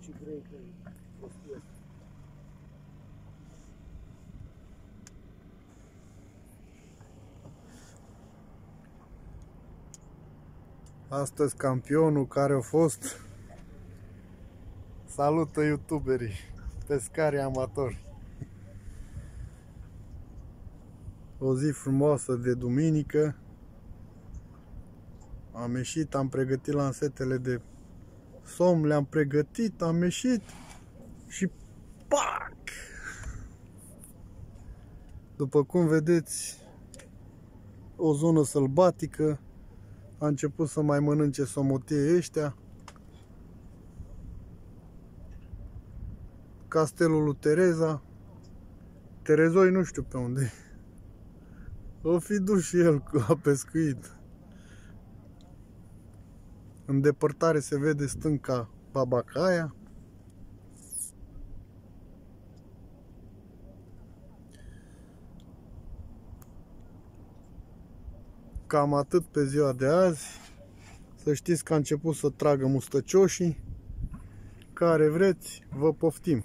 și grei că e prostie. Astăzi campionul care a fost Salută youtuberii, pescari amatori O zi frumoasă de duminică Am ieșit, am pregătit lansetele de somn, le-am pregătit, am ieșit și PAC! După cum vedeți, o zonă sălbatică, a început să mai mănânce somotie ăștia. Castelul lui Tereza. Terezoi nu știu pe unde. O fi dus și el la pescuit. În depărtare se vede stânca Babacaia. Cam atât pe ziua de azi. Să știți că a început să tragă mustăcioșii. Care vreți, vă poftim.